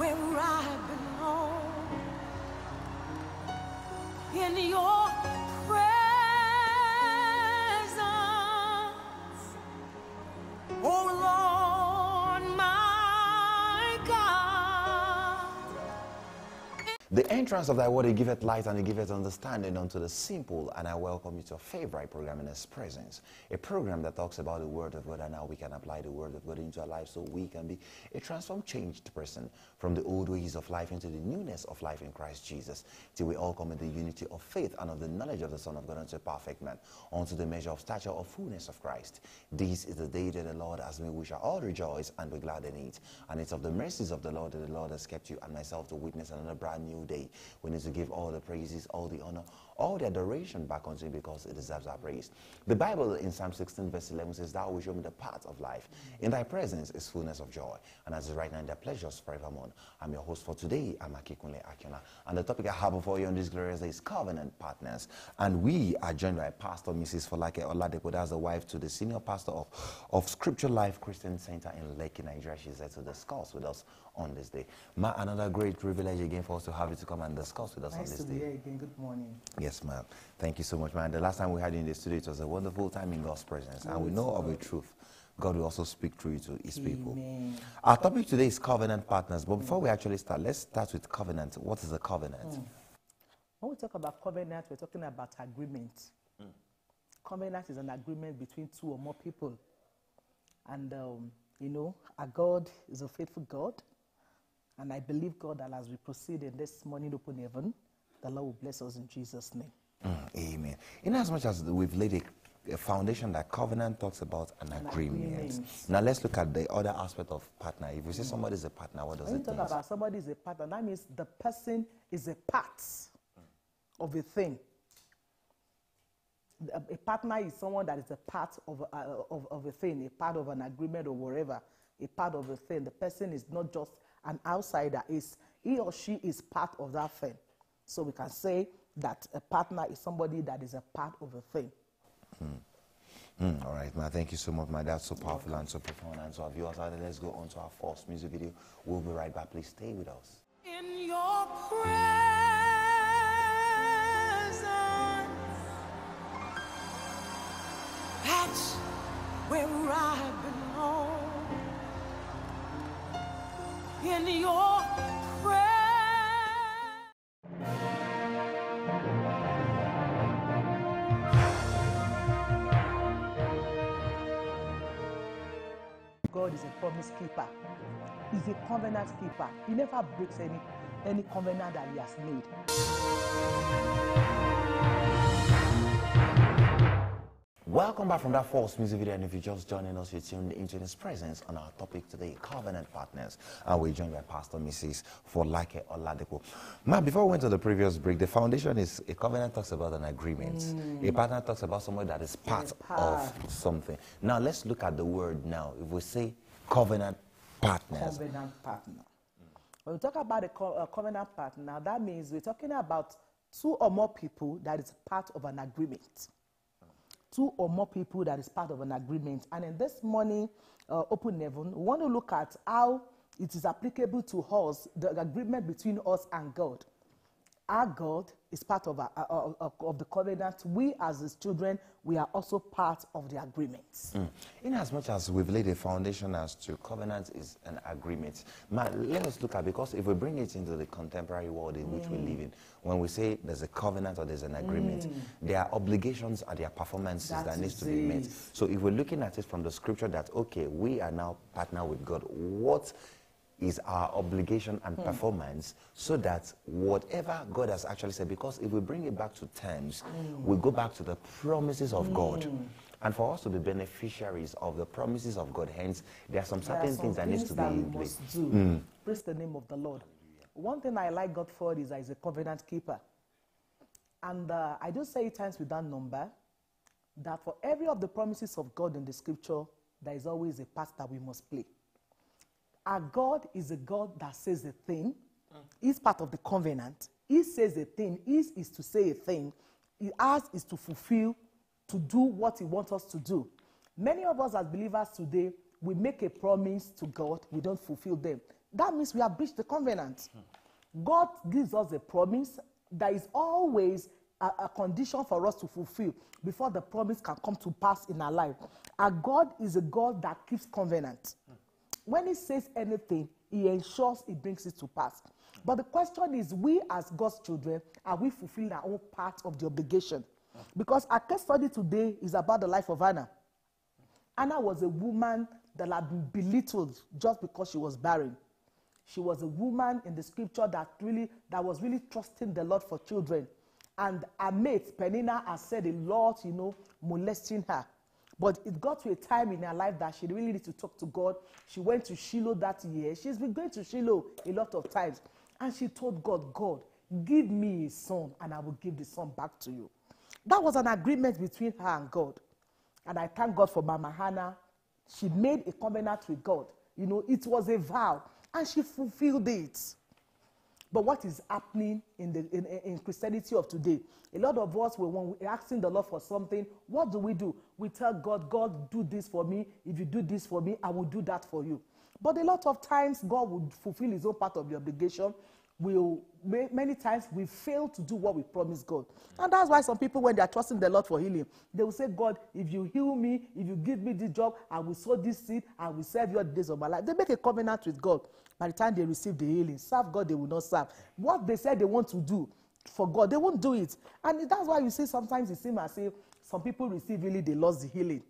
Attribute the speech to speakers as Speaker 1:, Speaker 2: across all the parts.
Speaker 1: where I belong. In your
Speaker 2: The entrance of thy word, it giveth light and it giveth understanding unto the simple. And I welcome you to a favorite program in His presence. A program that talks about the word of God and how we can apply the word of God into our life so we can be a transformed, changed person from the old ways of life into the newness of life in Christ Jesus. Till we all come in the unity of faith and of the knowledge of the Son of God unto a perfect man, unto the measure of stature of fullness of Christ. This is the day that the Lord has made. We shall all rejoice and be glad in it. And it's of the mercies of the Lord that the Lord has kept you and myself to witness another brand new day. We need to give all the praises, all the honor, all the adoration back unto him because it deserves our praise. The Bible in Psalm 16, verse 11 says, Thou will show me the path of life. In thy presence is fullness of joy. And as is right now in thy pleasures forevermore. I'm your host for today. I'm Akinkunle Akinola. And the topic I have before you on this glorious day is covenant partners. And we are joined by Pastor Mrs. Folake Oladepo. That's the wife to the senior pastor of, of Scripture Life Christian Center in Lake, Nigeria. She's there to discuss with us on this day. Ma, another great privilege again for us to have you to come and discuss with us on
Speaker 3: Nice
Speaker 2: this
Speaker 3: to
Speaker 2: day.
Speaker 3: here again. Good morning.
Speaker 2: Yes, ma'am. Thank you so much, man. The last time we had you in the studio, it was a wonderful time in God's presence. And we know
Speaker 3: to
Speaker 2: of the truth. God will also speak through you to his people. Our topic today is covenant partners. But before we actually start, let's start with covenant. What is a covenant?
Speaker 3: When we talk about covenant, we're talking about agreement. Covenant is an agreement between two or more people. And, um, you know, our God is a faithful God. And I believe, God, that as we proceed in this morning open heaven, the Lord will bless us in Jesus' name.
Speaker 2: Mm, amen. In as much as we've laid a, a foundation that covenant talks about an,
Speaker 3: An
Speaker 2: agreement.
Speaker 3: agreement.
Speaker 2: Now let's look at the other aspect of partner. If we say somebody is a partner, what does
Speaker 3: When you
Speaker 2: it
Speaker 3: talk
Speaker 2: mean?
Speaker 3: about somebody is a partner, that means the person is a part of a thing. A a partner is someone that is a part of, a- uh, of, of a thing, a part of an agreement or whatever, a part of a thing. The person is not just an outsider, is he or she is part of that thing. So we can say that a partner is somebody that is a part of a thing.
Speaker 2: Mm, all right, man. Thank you so much, man. That's so powerful and so profound. And so, our viewers out there, let's go on to our first music video. We'll be right back. Please stay with us.
Speaker 1: In your presence, that's where I belong. In your.
Speaker 3: God is a promise keeper. He's a covenant keeper. He never breaks any, any covenant that he has made.
Speaker 2: Welcome back from that first music video. And if you're just joining us, you're tuned into his presence on our topic today, covenant partners. And we're joined by Pastor Mrs. Folake Oladepo. Ma, before we went to the previous break, the foundation is a covenant talks about an agreement. Mm. A partner talks about somebody that is part,
Speaker 3: part.
Speaker 2: of something. Now, let's look at the word now. If we say covenant partners,
Speaker 3: covenant partner. When we talk about a, co- a covenant partner, that means we're talking about two or more people that is part of an agreement. Two or more people that is part of an agreement. And in this morning, uh, Open Heaven, we want to look at how it is applicable to us, the agreement between us and God. Our God is part of, our, uh, uh, of the covenant. We, as His children, we are also part of the agreements.
Speaker 2: In as much as we've laid a foundation as to covenant is an agreement, let us look at because if we bring it into the contemporary world in which we live in, when we say there's a covenant or there's an agreement, there are obligations and there are performances that,
Speaker 3: That
Speaker 2: needs to be met. So if we're looking at it from the scripture that okay, we are now partner with God, what is our obligation and hmm. performance so that whatever God has actually said, because if we bring it back to terms, hmm. we go back to the promises of God. Hmm. And for us to be beneficiaries of the promises of God, hence, there are some
Speaker 3: There are
Speaker 2: certain
Speaker 3: some
Speaker 2: things that needs to be
Speaker 3: that we
Speaker 2: in place.
Speaker 3: do. Praise the name of the Lord. One thing I like God for is that He's a covenant keeper. And uh, I do say it times with that number that for every of the promises of God in the scripture, there is always a part that we must play. Our God is a God that says a thing. He's part of the covenant. He says a thing. His is to say a thing. Ours is to fulfill to do what He wants us to do. Many of us as believers today, we make a promise to God, we don't fulfill them. That means we have breached the covenant. God gives us a promise. There is always a, a condition for us to fulfill before the promise can come to pass in our life. Our God is a God that keeps covenant. When He says anything, He ensures He brings it to pass. But the question is, we as God's children, are we fulfilling our own part of the obligation? Because our case study today is about the life of Anna. Anna was a woman that had been belittled just because she was barren. She was a woman in the scripture that really that was really trusting the Lord for children. And her mate, Penina, has said a lot, you know, molesting her. But it got to a time in her life that she really needed to talk to God. She went to Shiloh that year. She's been going to Shiloh a lot of times. And she told God, God, give me a son, and I will give the son back to you. That was an agreement between her and God. And I thank God for Mama Hannah. She made a covenant with God. You know, it was a vow, and she fulfilled it. But what is happening in the in, in Christianity of today? A lot of us, when we're asking the Lord for something, what do we do? We tell God, God, do this for me. If you do this for me, I will do that for you. But a lot of times, God will fulfill His own part of the obligation. We'll, many times we fail to do what we promised God. And that's why some people, when they are trusting the Lord for healing, they will say, God, if you heal me, if you give me this job, I will sow this seed, I will serve you the days of my life. They make a covenant with God. By the time they receive the healing, serve God, they will not serve. What they said they want to do for God, they won't do it. And that's why you see sometimes it seems as if some people receive healing, they lost the healing.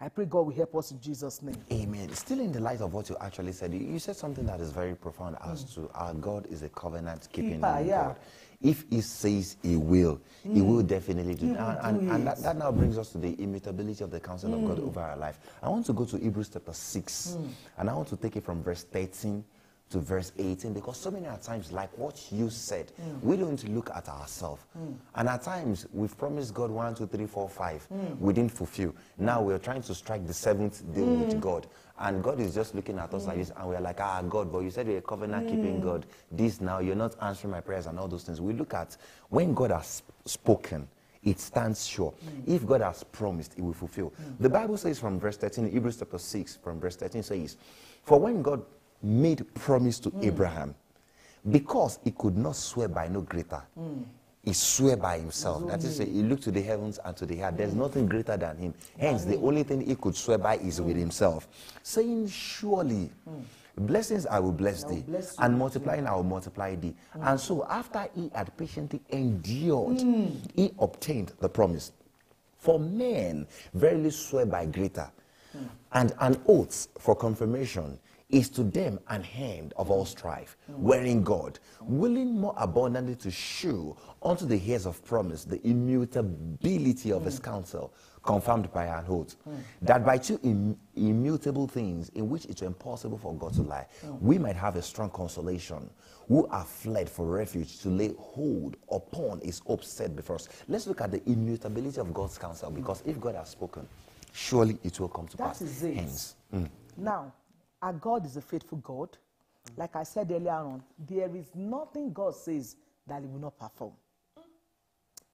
Speaker 3: I pray God will help us in Jesus' name.
Speaker 2: Amen. Still in the light of what you actually said, you- said something that is very profound as to our God is a covenant keeping
Speaker 3: Keeper, yeah.
Speaker 2: God. If He says He will, He will mm. definitely do that. And, and, and that, that now brings us to the immutability of the counsel of God mm. over our life. I want to go to Hebrews chapter 6, mm. and I want to take it from verse 13 to verse 18 because so many at times, like what you said, mm. we don't look at ourselves. Mm. And at times, we've promised God one, two, three, four, five. Mm. We didn't fulfill. Now we're trying to strike the seventh deal with God. And God is just looking at us like this, and we're like, ah, God, but you said you're a covenant keeping God. This now, you're not answering my prayers and all those things. We look at when God has spoken, it stands sure. If God has promised, it will fulfill. The Bible says from verse 13, Hebrews chapter 6, from verse 13 says, For when God made promise to hmm. Abraham, because he could not swear by no greater, hmm. he swear by himself. That is, to say, he looked to the heavens and to the earth. There's hmm. nothing greater than him. Hence, the only thing he could swear by is with himself, saying, Surely. Blessings I will bless
Speaker 3: I will
Speaker 2: thee,
Speaker 3: bless
Speaker 2: and multiplying I will multiply thee. And so, after he had patiently endured, he obtained the promise. For men verily swear by greater, and an oath for confirmation is to them an hand of all strife, wherein God, willing more abundantly to shew unto the heirs of promise the immutability of his counsel, confirmed by an oath, that by two im- immutable things in which it were impossible for God to lie, we might have a strong consolation, who are fled for refuge to lay hold upon his hope set before us. Let's look at the immutability of God's counsel, because if God has spoken, surely it will come to
Speaker 3: That
Speaker 2: pass.
Speaker 3: is it.
Speaker 2: Hence,
Speaker 3: Now, our God is a faithful God. Like I said earlier on, there is nothing God says that He will not perform.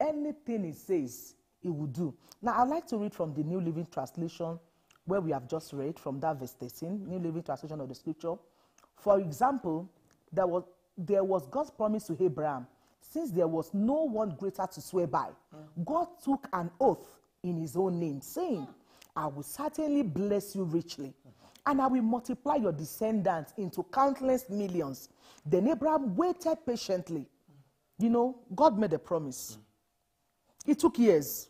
Speaker 3: Anything He says, He will do. Now, I'd like to read from the New Living Translation, where we have just read from that verse 13, New Living Translation of the Scripture. For example, there was, there was God's promise to Abraham. Since there was no one greater to swear by, God took an oath in His own name, saying, I will certainly bless you richly, and I will multiply your descendants into countless millions. Then Abraham waited patiently. You know, God made a promise. It took years.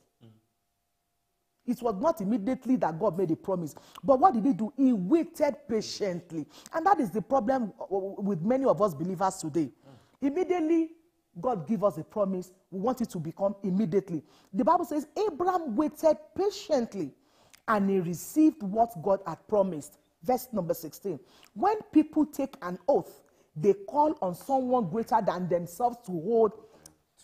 Speaker 3: It was not immediately that God made a promise. But what did he do? He waited patiently. And that is the problem with many of us believers today. Immediately, God give us a promise. We want it to become immediately. The Bible says Abraham waited patiently and he received what God had promised. Verse number 16. When people take an oath, they call on someone greater than themselves to hold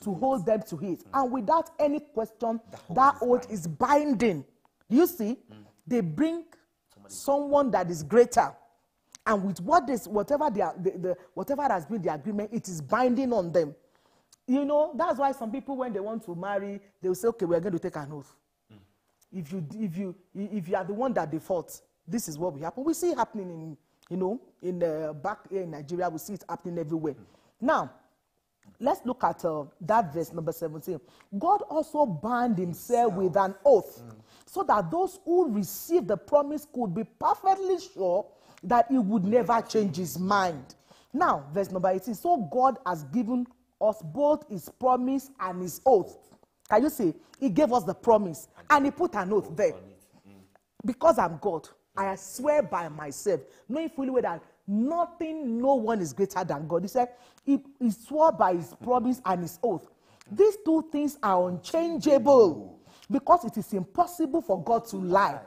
Speaker 3: to hold them to it. And without any question, that oath is binding. You see, they bring someone that is greater. And with what is whatever they are, the, the, whatever has been the agreement, it is binding on them. You know, that's why some people, when they want to marry, they will say, okay, we're going to take an oath. if you if you if you are the one that default this is what will happen. We see it happening in you know in uh, back here in nigeria. We see it happening everywhere. Now let's look at uh, that verse number 17 god also bound himself with an oath so that those who received the promise could be perfectly sure that he would never change his mind. Now verse number 18 so god has given us both his promise and his oath. Can you see? He gave us the promise and he put an oath there. Because I'm God, I swear by myself, knowing fully well that nothing, no one is greater than God. He said, He, he swore by His promise and His oath. These two things are unchangeable because it is impossible for God to lie.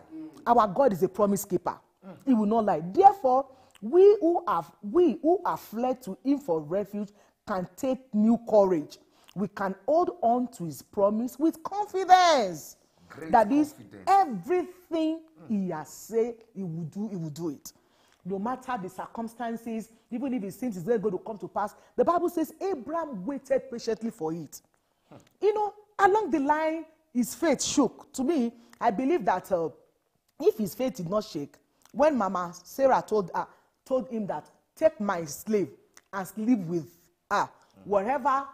Speaker 3: Our God is a promise keeper, He will not lie. Therefore, we who have we who have fled to Him for refuge can take new courage. We can hold on to His promise with confidence.
Speaker 4: Great
Speaker 3: that is
Speaker 4: confidence.
Speaker 3: everything he has said he will do he will do it. No matter the circumstances even if it seems it's not going to come to pass the bible says abraham waited patiently for it. You know along the line his faith shook. To me i believe that uh, if his faith did not shake when mama sarah told her told him that take my slave and sleep with her wherever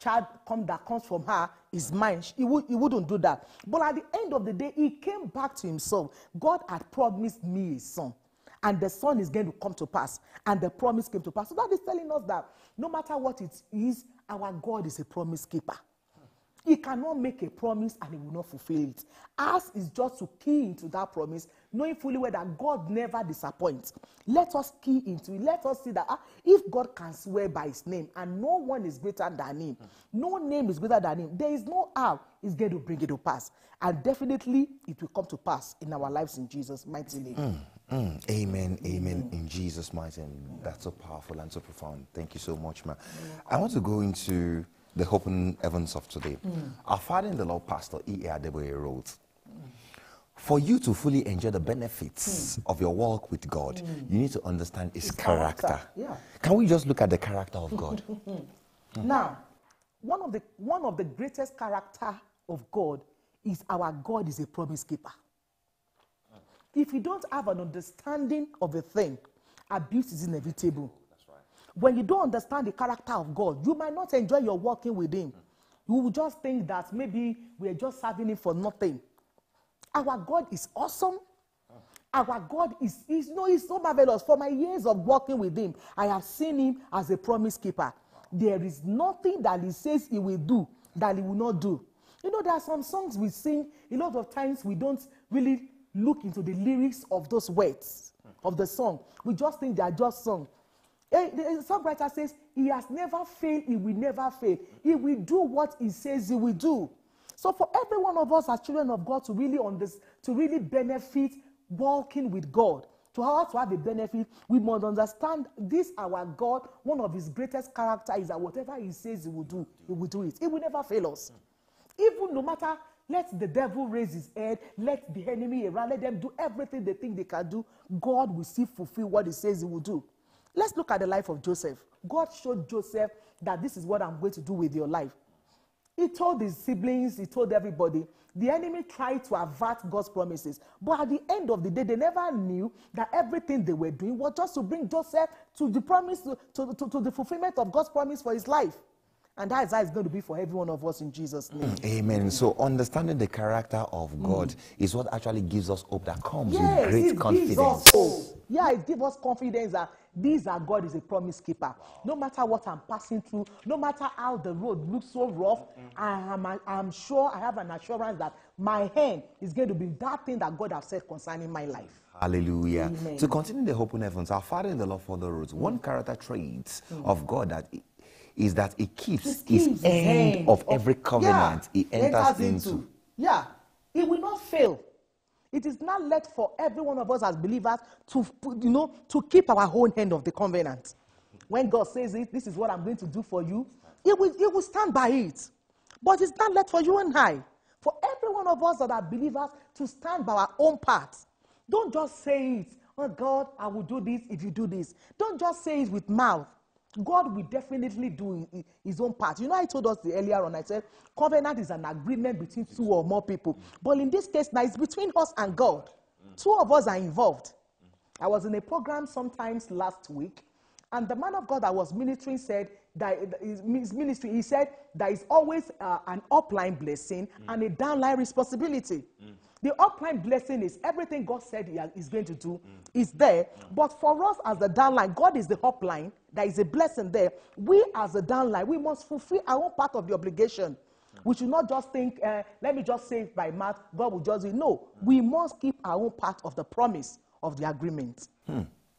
Speaker 3: child come that comes from her is mine. He, would, he wouldn't do that. But at the end of the day he came back to himself. God had promised me a son and the son is going to come to pass and the promise came to pass. So that is telling us that no matter what it is our god is a promise keeper. He cannot make a promise and he will not fulfill it. Ours is just to key into that promise, knowing fully well that God never disappoints. Let us key into it. Let us see that ah, if God can swear by his name and no one is greater than him, no name is greater than him, there is no how he's going to bring it to pass. And definitely it will come to pass in our lives in Jesus' mighty name.
Speaker 2: Mm, amen, amen. In Jesus' mighty name. That's so powerful and so profound. Thank you so much, ma. I want to go into the open heavens of today. Our Father in the Lord, Pastor E. A. Adeboye wrote, For you to fully enjoy the benefits hmm. of your walk with God, hmm. you need to understand His,
Speaker 3: His
Speaker 2: character.
Speaker 3: character, yeah.
Speaker 2: Can we just look at the character of God? Hmm.
Speaker 3: Now, one of the one of the greatest character of God is our God is a promise keeper. If you don't have an understanding of a thing, abuse is inevitable. When you don't understand the character of God, you might not enjoy your walking with Him. You will just think that maybe we're just serving Him for nothing. Our God is awesome. Our God is, is no, he's so marvelous. For my years of working with Him, I have seen Him as a promise keeper. There is nothing that He says He will do that He will not do. You know, there are some songs we sing, a lot of times we don't really look into the lyrics of those words of the song. We just think they are just song. Eh, The songwriter says, He has never failed, He will never fail. He will do what He says He will do. So, for every one of us as children of God to really understand, to really benefit walking with God, to how to have a benefit, we must understand this our God. One of His greatest character is that whatever He says He will do, He will do it. He will never fail us. Even no matter, let the devil raise his head, let the enemy around, let them do everything they think they can do. God will still fulfill what He says He will do. Let's look at the life of Joseph. God showed Joseph that this is what I'm going to do with your life. He told his siblings, he told everybody. The enemy tried to avert God's promises. But at the end of the day, they never knew that everything they were doing was just to bring Joseph to the promise, to, to, to, to the fulfillment of God's promise for his life. And that is how it's going to be for every one of us in Jesus' name.
Speaker 2: Mm, amen. So understanding the character of mm. God is what actually gives us hope that comes with
Speaker 3: Yes,
Speaker 2: great
Speaker 3: it
Speaker 2: confidence.
Speaker 3: gives us hope. Yeah, it gives us confidence that these are God is a promise keeper. No matter what I'm passing through, no matter how the road looks so rough, mm. I am I'm sure I have an assurance that my hand is going to be that thing that God has said concerning my life.
Speaker 2: Hallelujah.
Speaker 3: Amen.
Speaker 2: To continue the Open Heavens, our Father in the Lord further wrote, one character trait of God that is that He keeps his
Speaker 3: keeps his
Speaker 2: end of every covenant
Speaker 3: Yeah,
Speaker 2: He enters, into.
Speaker 3: Yeah, it will not fail. It is not left for every one of us as believers to, you know, to keep our own end of the covenant. When God says it, this is what I'm going to do for you, it will, it will stand by it. But it's not left for you and I, for every one of us that are believers to stand by our own part. Don't just say it, oh God, I will do this if you do this. Don't just say it with mouth. God will definitely do hi- hi- his own part. You know, I told us earlier on, I said covenant is an agreement between two or more people. But in this case, now it's between us and God. Two of us are involved. I was in a program sometimes last week, and the man of God that was ministering said that his ministry, he said there is always uh, an upline blessing and a downline responsibility. The upline blessing is everything God said He is going to do is there, but for us as the downline, God is the upline. There is a blessing there. We as the downline, we must fulfill our own part of the obligation. We should not just think, uh, let me just say by mouth, God will just do. No, we must keep our own part of the promise of the agreement.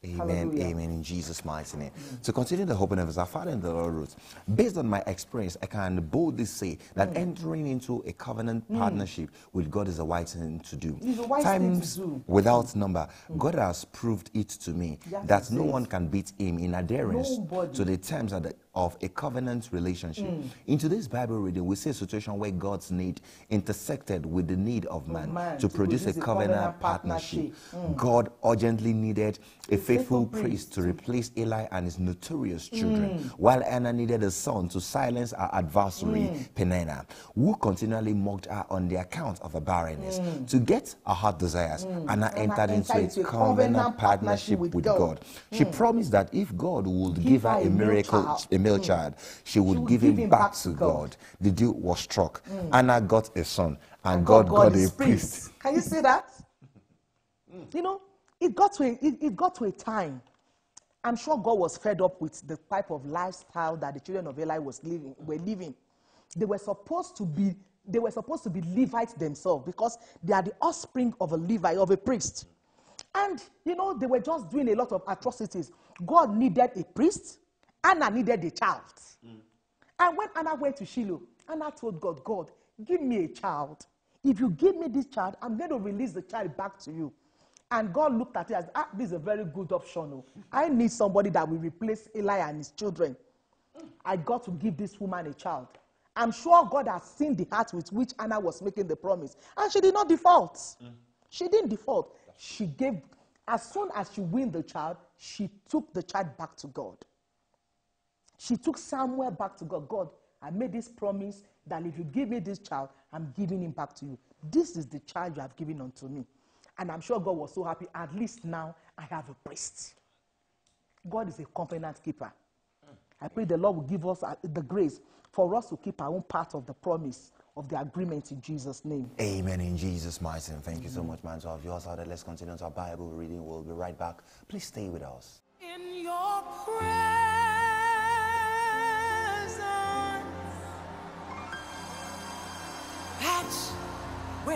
Speaker 2: Amen,
Speaker 3: Hallelujah.
Speaker 2: amen, in Jesus' mighty name. So, continue the hope and as our Father in the Lord roots, based on my experience, I can boldly say that hmm. entering into a covenant hmm. partnership with God is a wise thing to do.
Speaker 3: It's a wise thing to
Speaker 2: Times
Speaker 3: do.
Speaker 2: without number, hmm. God has proved it to me
Speaker 3: Yes,
Speaker 2: that no one can beat Him in adherence
Speaker 3: Nobody.
Speaker 2: to the terms of, the, of a covenant relationship. Hmm. In today's Bible reading, we see a situation where God's need intersected with the need of man,
Speaker 3: man
Speaker 2: to,
Speaker 3: to
Speaker 2: produce,
Speaker 3: produce
Speaker 2: a covenant,
Speaker 3: covenant
Speaker 2: partnership.
Speaker 3: partnership. Hmm.
Speaker 2: God urgently needed a faithful
Speaker 3: faithful
Speaker 2: priest
Speaker 3: priest
Speaker 2: to replace Eli and his notorious children, hmm. while Anna needed a son to silence her adversary, Penina, who continually mocked her on the account of her barrenness. To get her heart desires, Anna entered into a covenant partnership with God. She promised that if God would give, her a miracle, a male hmm. child, she would give him back to God. The deal was struck. Hmm. Anna got a son, and, God, got, a
Speaker 3: is
Speaker 2: priest.
Speaker 3: Can you see that? You know, it got to a, it, it got to a time. I'm sure God was fed up with the type of lifestyle that the children of Eli was living, were living. They were supposed to be they were supposed to be Levites themselves because they are the offspring of a Levite, of a priest. And you know, they were just doing a lot of atrocities. God needed a priest, Anna needed a child. And when Anna went to Shiloh, Anna told God, God, give me a child. If you give me this child, I'm going to release the child back to you. And God looked at it as, ah, this is a very good option. oh. I need somebody that will replace Eli and his children. I got to give this woman a child. I'm sure God has seen the heart with which Anna was making the promise. And she did not default. She didn't default. She gave, as soon as she win the child, she took the child back to God. She took Samuel back to God. God, I made this promise that if you give me this child, I'm giving him back to you. This is the child you have given unto me. And I'm sure God was so happy. At least now I have a priest. God is a covenant keeper. I pray the Lord will give us uh, the grace for us to keep our own part of the promise of the agreement in Jesus' name.
Speaker 2: Amen in Jesus' mighty name. Thank you so much, man. So, of yours out there, let's continue to our Bible reading. We'll be right back. Please stay with us.
Speaker 1: in your presence.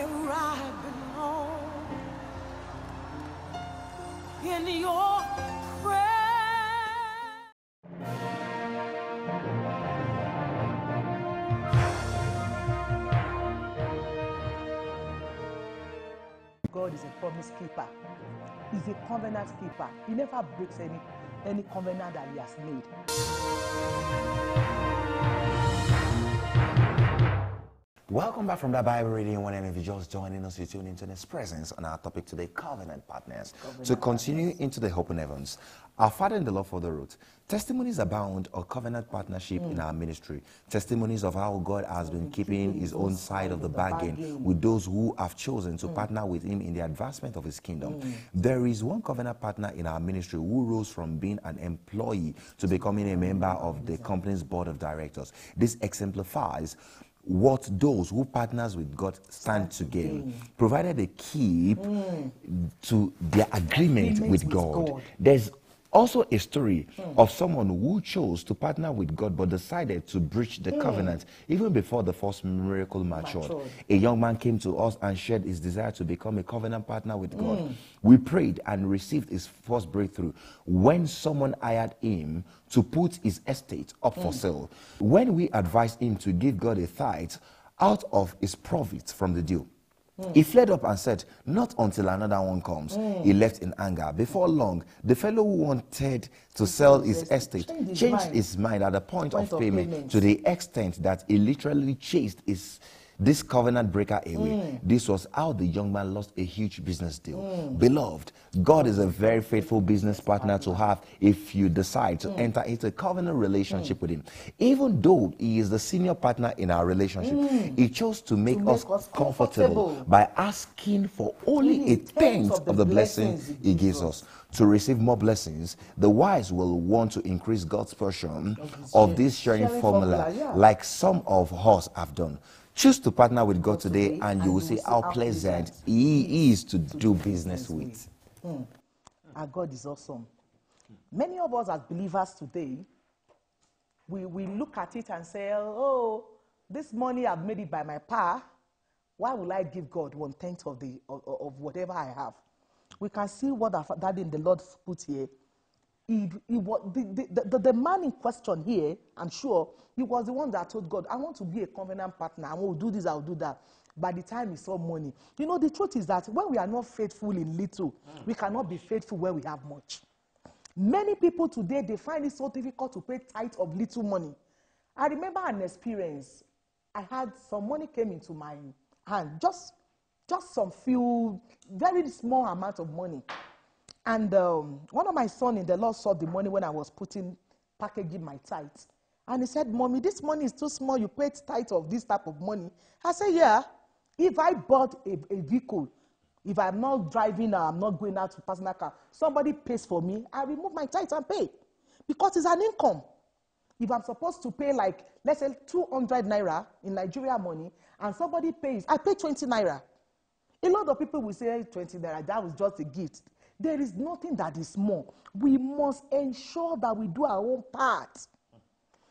Speaker 1: Where I belong. In your.
Speaker 3: God is a promise keeper. He's a covenant keeper. He never breaks any, any covenant that he has made.
Speaker 2: Welcome back from that Bible reading. When any of you just joining us, you tune into this presence on our topic today, covenant partners. to continue into the open heavens, our Father in the Lord for the root. Testimonies abound of covenant partnership in mm. our ministry. Testimonies of how God has been mm. keeping His own side of the bargain with those who have chosen to mm. partner with Him in the advancement of His kingdom. There is one covenant partner in our ministry who rose from being an employee to becoming a member of the company's board of directors. This exemplifies what those who partners with God stand to gain, provided a key mm. to their agreement
Speaker 3: Agreement
Speaker 2: with
Speaker 3: with
Speaker 2: God.
Speaker 3: God.
Speaker 2: There's also a story hmm. of someone who chose to partner with God but decided to breach the hmm. covenant even before the first miracle matured.
Speaker 3: Matured.
Speaker 2: A young man came to us and shared his desire to become a covenant partner with hmm. God. We prayed and received his first breakthrough when someone hired him to put his estate up for sale. When we advised him to give God a tithe out of his profits from the deal, Hmm. he fled up and said, Not until another one comes. Hmm. He left in anger. Before long, the fellow who wanted to sell his estate
Speaker 3: Changed his
Speaker 2: changed
Speaker 3: mind.
Speaker 2: his mind at the point,
Speaker 3: Point
Speaker 2: of,
Speaker 3: of
Speaker 2: payment,
Speaker 3: payment.
Speaker 2: to the extent that he literally chased his this covenant breaker away.
Speaker 3: Mm.
Speaker 2: This was how the young man lost a huge business deal. Beloved, God is a very faithful business partner to have if you decide
Speaker 3: Mm.
Speaker 2: to enter into a covenant relationship with Him. Even though He is the senior partner in our relationship, He chose to make,
Speaker 3: Mm. make
Speaker 2: us,
Speaker 3: us
Speaker 2: comfortable,
Speaker 3: comfortable.
Speaker 2: by asking for only
Speaker 3: Only
Speaker 2: a
Speaker 3: tenth of the
Speaker 2: of the blessings
Speaker 3: blessings
Speaker 2: He gives us. To receive more blessings, the wise will want to increase God's portion of this sharing,
Speaker 3: sharing
Speaker 2: formula,
Speaker 3: formula, yeah.
Speaker 2: like some of us have done. Choose to partner with God today, and you will see how pleasant He is to do business with. Hmm.
Speaker 3: Our God is awesome. Many of us as believers today, we, we look at it and say, oh, this money I've made it by my power. Why will I give God one tenth of, the, of, of whatever I have? We can see what our fa- daddy in the Lord put here. He, he, wa- the, the, the, the man in question here, I'm sure, he was the one that told God, I want to be a covenant partner. I will do this, I'll do that. By the time he saw money, you know, the truth is that when we are not faithful in little, we cannot be faithful when we have much. Many people today, they find it so difficult to pay tithe of little money. I remember an experience. I had some money came into my hand, just, just some few, very small amount of money. And um, one of my son in the Lord saw the money when I was putting, packaging my tithe. And he said, Mommy, this money is too small. You paid tithe of this type of money. I said, Yeah. If I bought a, a vehicle, if I'm not driving or I'm not going out to personal car, somebody pays for me, I remove my tithe and pay. Because it's an income. If I'm supposed to pay like, let's say 200 naira in Nigeria money, and somebody pays, I pay 20 naira. A lot of people will say 20 naira, that was just a gift. There is nothing that is more. We must ensure that we do our own part.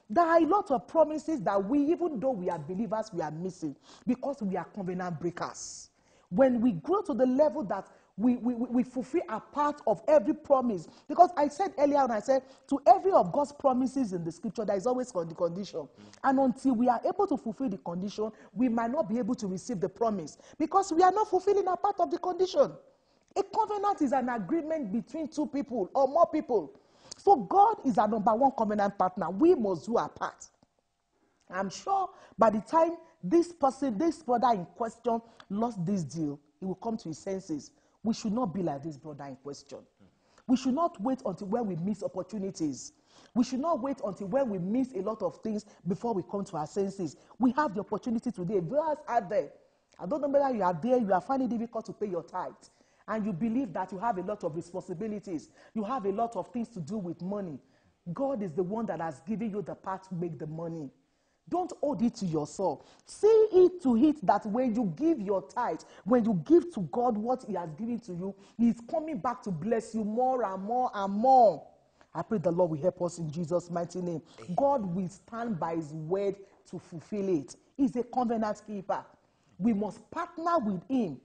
Speaker 3: There are a lot of promises that we, even though we are believers, we are missing because we are covenant breakers. When we grow to the level that we, we, we fulfill a part of every promise, because I said earlier on, I said to every of God's promises in the scripture, there is always the condition. And until we are able to fulfill the condition, we might not be able to receive the promise because we are not fulfilling a part of the condition. A covenant is an agreement between two people or more people. So God is our number one covenant partner. We must do our part. I'm sure by the time this person, this brother in question, lost this deal, he will come to his senses. We should not be like this brother in question. We should not wait until when we miss opportunities. We should not wait until when we miss a lot of things before we come to our senses. We have the opportunity today. Viewers out there. I don't know whether you are there, you are finding it difficult to pay your tithe. And you believe that you have a lot of responsibilities. You have a lot of things to do with money. God is the one that has given you the path to make the money. Don't hold it to yourself. See it to it that when you give your tithe, when you give to God what He has given to you, He is coming back to bless you more and more and more. I pray the Lord will help us in Jesus' mighty name. God will stand by His word to fulfill it. He's a covenant keeper. We must partner with Him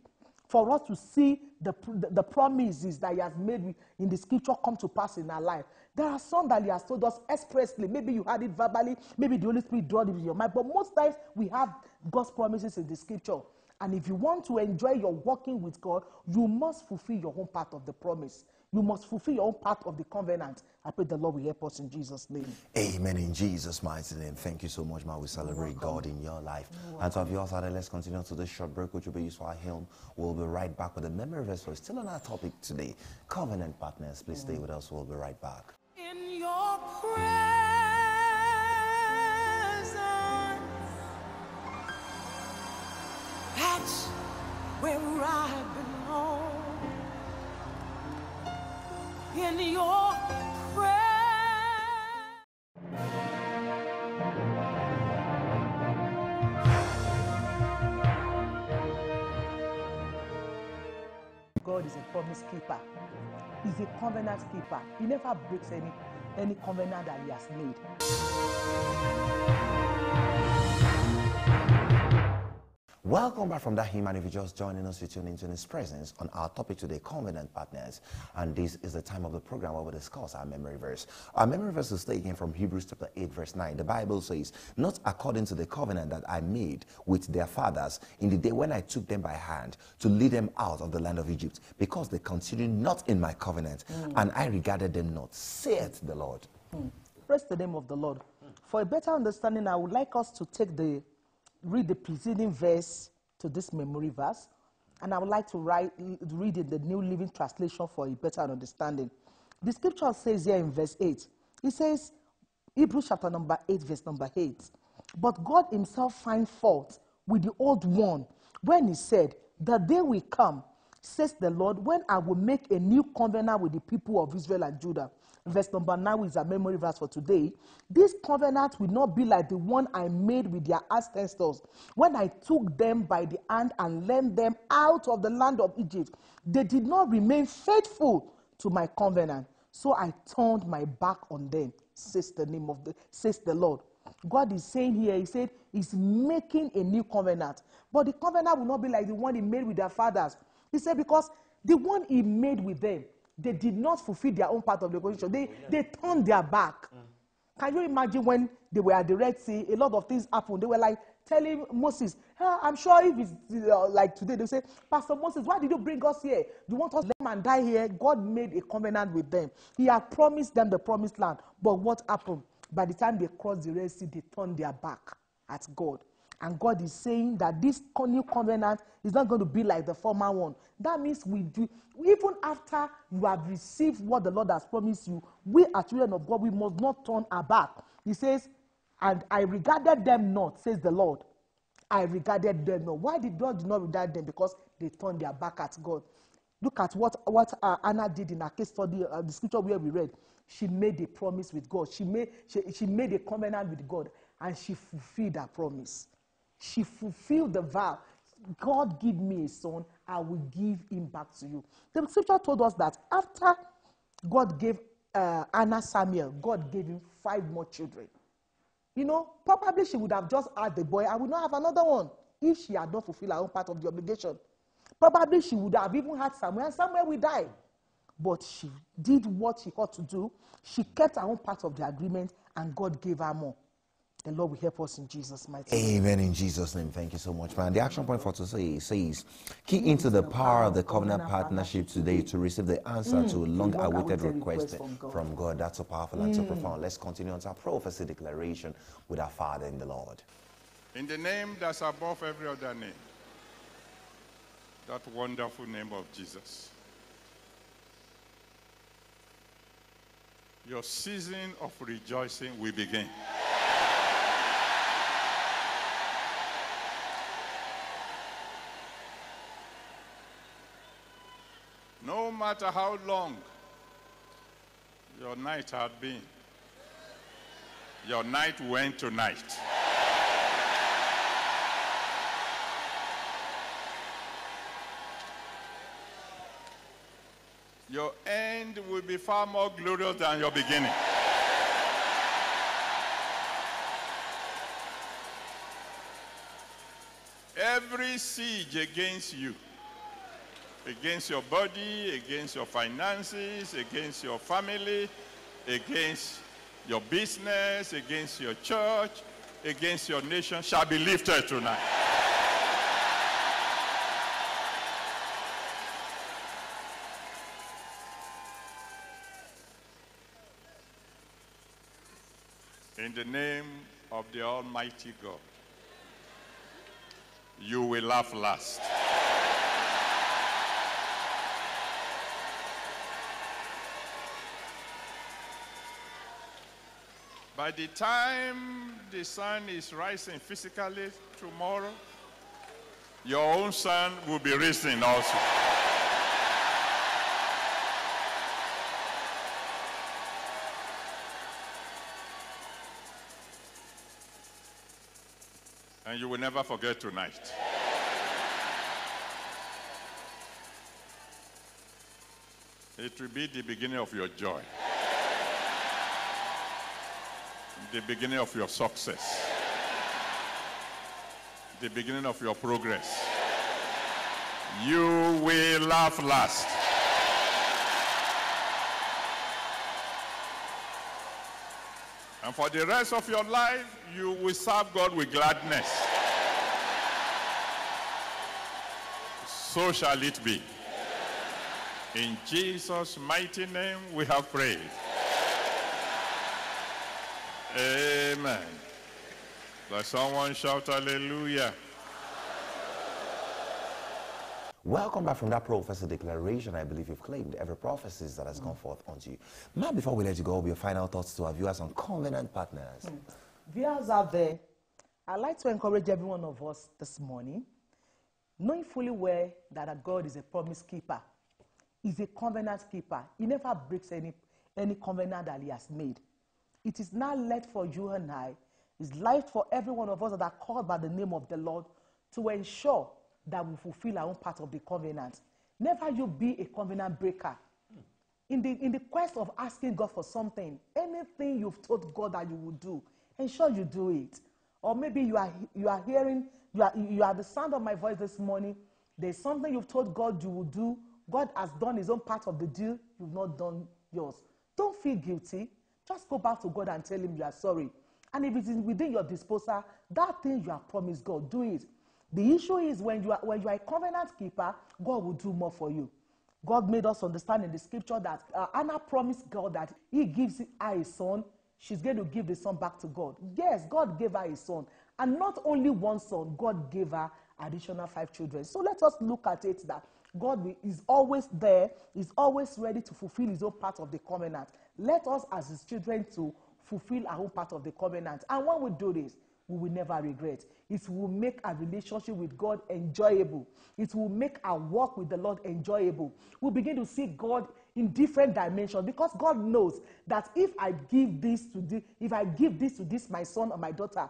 Speaker 3: for us to see the, the, promises that He has made in the scripture come to pass in our life. There are some that He has told us expressly. Maybe you had it verbally, maybe the Holy Spirit dwelled in your mind, but most times we have God's promises in the scripture. And if you want to enjoy your walking with God, you must fulfill your own part of the promise. You must fulfill your own part of the covenant. I pray the Lord will help us in Jesus' name.
Speaker 2: Amen. In Jesus' mighty name. Thank you so much, man. We celebrate God in your life. And so, of you also, let's continue to this short break, which will be used for our hymn. We'll be right back with the memory verse. We're still on our topic today. Covenant partners, please stay mm. with us. We'll be right back.
Speaker 1: in your presence. That's where I belong. In your.
Speaker 3: God is a promise keeper. He's a covenant keeper. He never breaks any, any covenant that he has made.
Speaker 2: Welcome back from that hymn, and if you're just joining us, you're tuning into His presence on our topic today, covenant partners. And this is the time of the program where we discuss our memory verse. Our memory verse is taken from Hebrews chapter 8, verse 9. The Bible says, Not according to the covenant that I made with their fathers in the day when I took them by hand to lead them out of the land of Egypt, because they continued not in my covenant, hmm. and I regarded them not, saith the Lord. Hmm.
Speaker 3: Praise the name of the Lord. For a better understanding, I would like us to take the read the preceding verse to this memory verse, and I would like to write, read in the New Living Translation for a better understanding. The scripture says here in verse 8, it says, Hebrews chapter number 8, verse number 8. But God himself find fault with the old one when he said, The day will come, says the Lord, when I will make a new covenant with the people of Israel and Judah. Verse number 9 is a memory verse for today. This covenant will not be like the one I made with their ancestors when I took them by the hand and led them out of the land of Egypt. They did not remain faithful to my covenant, so I turned my back on them, says the name of the says the Lord. God is saying here, He said, He's making a new covenant. But the covenant will not be like the one He made with their fathers. He said, because the one He made with them, they did not fulfill their own part of the condition. They, they turned their back. Can you imagine when they were at the Red Sea, a lot of things happened. They were like telling Moses, "Ah, I'm sure if it's uh, like today, they say, Pastor Moses, why did you bring us here? Do you want us to let and die here? God made a covenant with them. He had promised them the promised land. But what happened? By the time they crossed the Red Sea, they turned their back at God. And God is saying that this new covenant is not going to be like the former one. That means we do, even after you have received what the Lord has promised you, we as children of God, we must not turn our back. He says, And I regarded them not, says the Lord. I regarded them not. Why did God not regard them? Because they turned their back at God. Look at what, what uh, Anna did in her case study, uh, the scripture where we read. She made a promise with God. She made, she, she made a covenant with God and she fulfilled her promise. She fulfilled the vow. God give me a son, I will give him back to you. The scripture told us that after God gave uh, Anna Samuel, God gave him five more children. You know, probably she would have just had the boy I would not have another one if she had not fulfilled her own part of the obligation. Probably she would have even had Samuel, and Samuel will die. But she did what she ought to do. She kept her own part of the agreement, and God gave her more. The Lord will help us in Jesus' mighty name.
Speaker 2: Amen in Jesus' name. Thank you so much, man. The action point for today says, key into the power of the covenant partnership today to receive the answer to mm. a
Speaker 3: long-awaited
Speaker 2: request
Speaker 3: request from God.
Speaker 2: from God. That's so powerful and so mm. profound. Let's continue on to our prophecy declaration with our Father in the Lord.
Speaker 4: In the name that's above every other name, that wonderful name of Jesus. Your season of rejoicing will begin. No matter how long your night had been, your night went tonight. Your end will be far more glorious than your beginning. Every siege against you, against your body, against your finances, against your family, against your business, against your church, against your nation, shall be lifted tonight. In the name of the Almighty God, you will laugh last. By the time the sun is rising physically tomorrow, your own sun will be rising also. And you will never forget tonight. It will be the beginning of your joy, the beginning of your success, the beginning of your progress. You will laugh last. And for the rest of your life, you will serve God with gladness. So shall it be. In Jesus' mighty name we have prayed. Amen. Let someone shout hallelujah.
Speaker 2: Welcome back from that prophecy declaration. I believe you've claimed every prophecy that has gone forth unto you. Now, before we let you go, your final thoughts to our viewers on covenant partners. Hmm.
Speaker 3: Viewers out there, I'd like to encourage every one of us this morning, knowing fully well that a God is a promise keeper. He's a covenant keeper. He never breaks any, any covenant that he has made. It is now left for you and I, it's left for every one of us that are called by the name of the Lord to ensure that we fulfill our own part of the covenant. Never you be a covenant breaker. In the, in the quest of asking God for something, anything you've told God that you will do, ensure you do it. Or maybe you are, you are hearing, you are, you are the sound of my voice this morning. There's something you've told God you will do. God has done his own part of the deal. You've not done yours. Don't feel guilty. Just go back to God and tell him you are sorry. And if it is within your disposal, that thing you have promised God, do it. The issue is when you are when you are a covenant keeper, God will do more for you. God made us understand in the scripture that uh, Anna promised God that He gives her a son, she's going to give the son back to God. Yes, God gave her a son, and not only one son, God gave her additional five children. So let us look at it that God is always there, is always ready to fulfill His own part of the covenant. Let us, as His children, to fulfill our own part of the covenant. And when we do this, we will never regret. It will make our relationship with God enjoyable. It will make our walk with the Lord enjoyable. We'll begin to see God in different dimensions because God knows that if I give this to this, if I give this to this, my son or my daughter,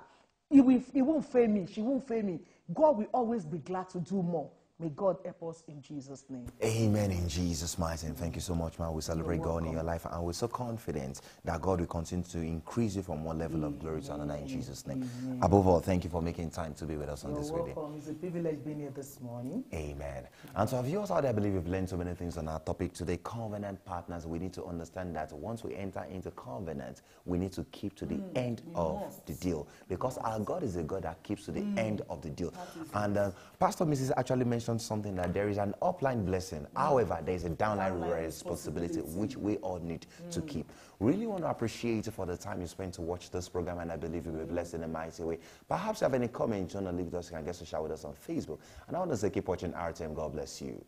Speaker 3: he, will, he won't fail me. She won't fail me. God will always be glad to do more. May God help us in Jesus' name.
Speaker 2: Amen in Jesus' mighty name. Thank you so much, man. We celebrate God in your life and we're so confident that God will continue to increase you from one level of glory to another in Jesus' name. Above all, thank you for making time to be with us on
Speaker 3: You're
Speaker 2: this
Speaker 3: welcome. It's a privilege being here this morning.
Speaker 2: Amen. And to our viewers out there, I believe we've learned so many things on our topic today. Covenant partners. We need to understand that once we enter into covenant, we need to keep to the end of the deal because our God is a God that keeps to the end of the deal. And uh, Pastor Mrs. actually mentioned something that there is an upline blessing. Mm. However, there is a downline,
Speaker 3: Downline
Speaker 2: responsibility, which we all need to mm. keep. Really want to appreciate you for the time you spent to watch this program, and I believe you'll be mm. blessed in a mighty way. Perhaps you have any comments you want to leave with us, you can get to share with us on Facebook. And I want to say, keep watching RTM. God bless you.